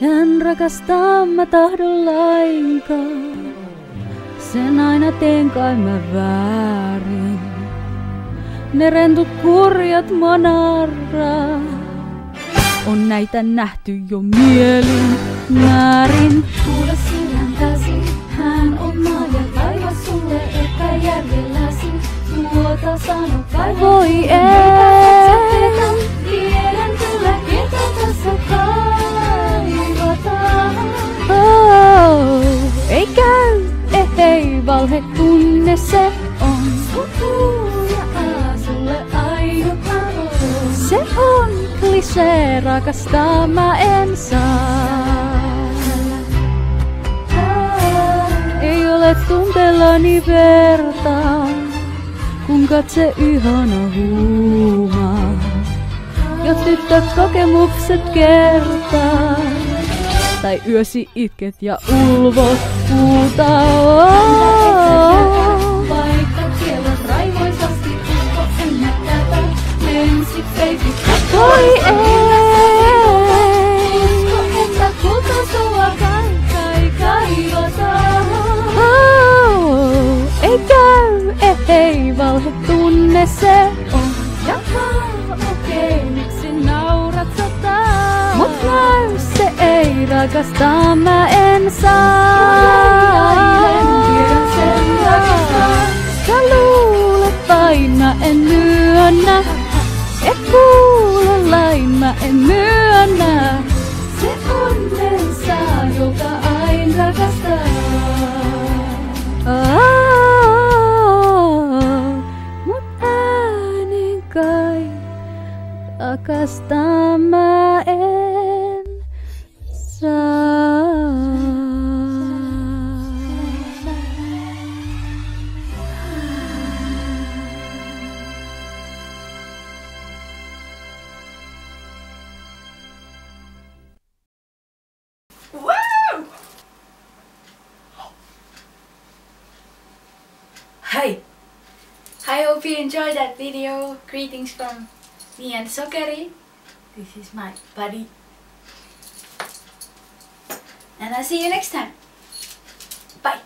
En rakasta mä tahdon lainkaan, sen aina teen kai mä väärin. Ne rentut kurjat monarra, on näitä nähty jo mielin määrin. Kuule sydäntäsi, hän on maa ja taivas sulle epäjärjelläsi. Tuota sano kai Voi ei, valhe tunne se on. Sulle. Se on klisee, rakastaa mä en saa. Ei ole tunteellani verta, kun katse ihana huumaa. Jo tyttö kokemukset kertaa. Tai yösi itket ja ulvot huutaa. Voi ei. usko, että kulta sua kai, kai kaivataan. Oh, ei käy, ei valhe tunne se rakastaa mä en Jälleen tiedän sen saa. rakastaa. Sä luulet vain mä en myönnä. Et kuule en myönnä. Se onnen saa, jota aina rakastaa. Mut kai rakastaa mä en Hi! I hope you enjoyed that video. Greetings from me and Sokeri. This is my buddy. And I'll see you next time. Bye!